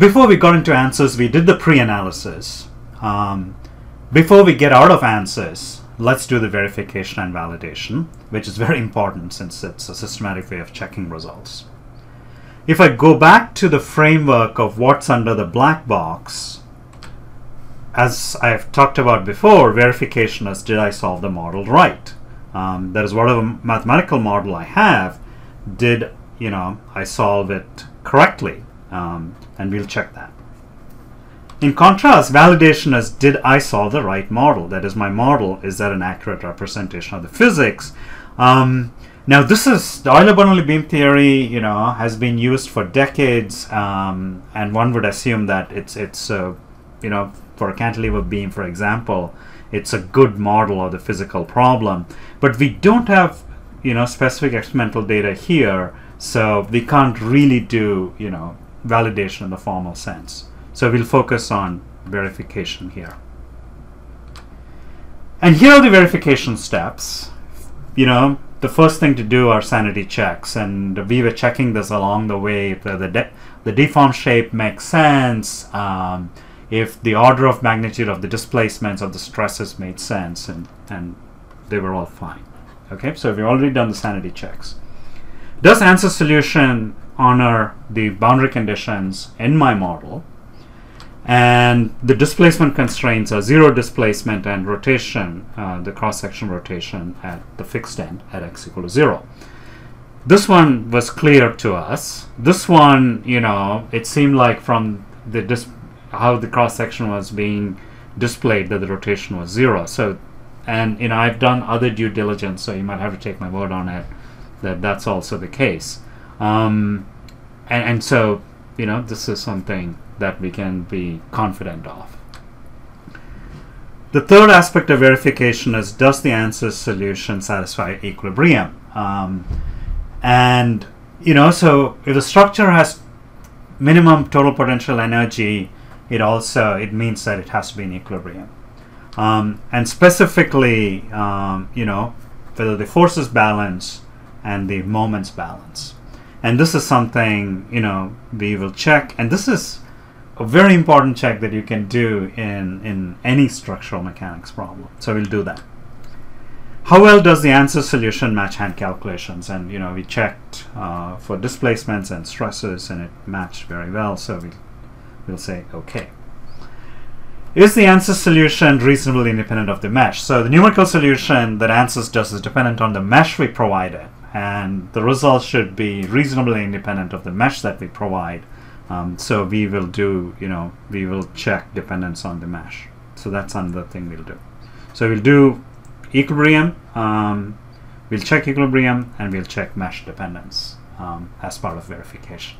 before we got into ANSYS, we did the pre-analysis. Um, before we get out of ANSYS, let's do the verification and validation, which is very important since it's a systematic way of checking results. If I go back to the framework of what's under the black box, as I've talked about before, verification is did I solve the model right? Um, that is whatever mathematical model I have, did you know I solve it correctly? Um, and we'll check that. In contrast, validation is did I solve the right model? That is, my model, is that an accurate representation of the physics? Um, now, this is the Euler-Bernoulli beam theory. You know, has been used for decades, um, and one would assume that it's it's uh, you know for a cantilever beam, for example, it's a good model of the physical problem. But we don't have you know specific experimental data here, so we can't really do you know validation in the formal sense. So we'll focus on verification here. And here are the verification steps. You know, the first thing to do are sanity checks, and we were checking this along the way. The the, the deformed shape makes sense. Um, if the order of magnitude of the displacements of the stresses made sense, and and they were all fine. Okay, so we've already done the sanity checks. Does ANSYS solution honor the boundary conditions in my model? and the displacement constraints are zero displacement and rotation, uh, the cross-section rotation at the fixed end at x equal to zero. This one was clear to us. This one, you know, it seemed like from the dis how the cross-section was being displayed that the rotation was zero. So, and you know, I've done other due diligence, so you might have to take my word on it that that's also the case. Um, and, and so, you know, this is something that we can be confident of. The third aspect of verification is does the ANSYS solution satisfy equilibrium? Um, and you know, so if the structure has minimum total potential energy, it also it means that it has to be in equilibrium. Um, and specifically, um, you know, whether the forces balance and the moments balance. And this is something you know we will check. And this is a very important check that you can do in, in any structural mechanics problem. So we'll do that. How well does the ANSYS solution match hand calculations? And you know, we checked uh, for displacements and stresses and it matched very well. So we'll, we'll say, okay. Is the ANSYS solution reasonably independent of the mesh? So the numerical solution that ANSYS does is dependent on the mesh we provided. And the results should be reasonably independent of the mesh that we provide. Um, so we will do, you know, we will check dependence on the mesh. So that's another thing we'll do. So we'll do equilibrium, um, we'll check equilibrium, and we'll check mesh dependence um, as part of verification.